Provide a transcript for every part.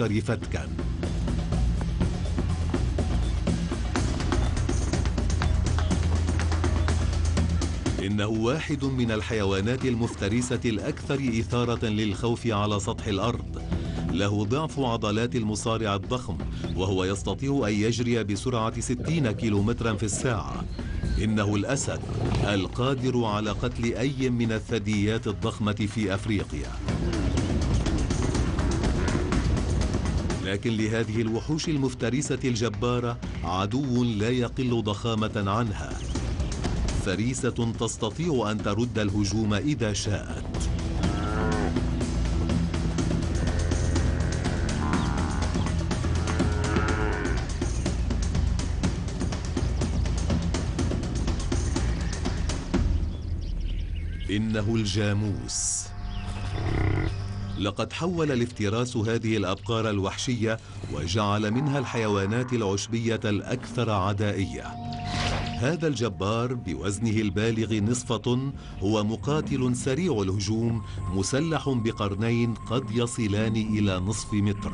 الأكثر فتكاً. إنه واحد من الحيوانات المفترسة الأكثر إثارة للخوف على سطح الأرض. له ضعف عضلات المصارع الضخم وهو يستطيع أن يجري بسرعة 60 كيلومترا في الساعة. إنه الأسد القادر على قتل أي من الثدييات الضخمة في أفريقيا. لكن لهذه الوحوش المفترسة الجبارة عدو لا يقل ضخامة عنها. فريسة تستطيع أن ترد الهجوم إذا شاءت. إنه الجاموس. لقد حول الافتراس هذه الأبقار الوحشية وجعل منها الحيوانات العشبية الأكثر عدائية. هذا الجبار بوزنه البالغ نصف طن هو مقاتل سريع الهجوم مسلح بقرنين قد يصلان إلى نصف متر.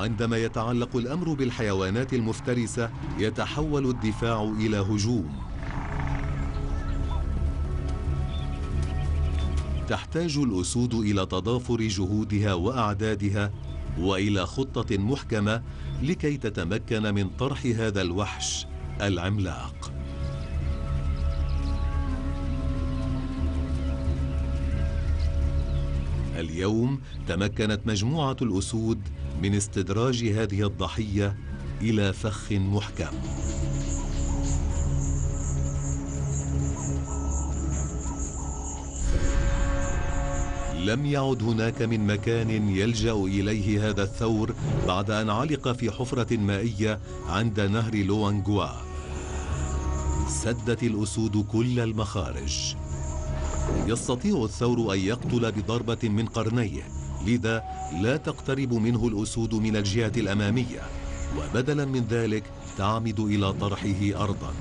عندما يتعلق الأمر بالحيوانات المفترسة يتحول الدفاع إلى هجوم. تحتاج الأسود إلى تضافر جهودها وأعدادها وإلى خطة محكمة لكي تتمكن من طرح هذا الوحش العملاق. اليوم تمكنت مجموعة الأسود من استدراج هذه الضحية إلى فخ محكم. لم يعد هناك من مكان يلجأ إليه هذا الثور بعد أن علق في حفرة مائية عند نهر لوانغوا. سدت الأسود كل المخارج. يستطيع الثور أن يقتل بضربة من قرنيه لذا لا تقترب منه الأسود من الجهة الأمامية وبدلا من ذلك تعمد إلى طرحه أرضاً.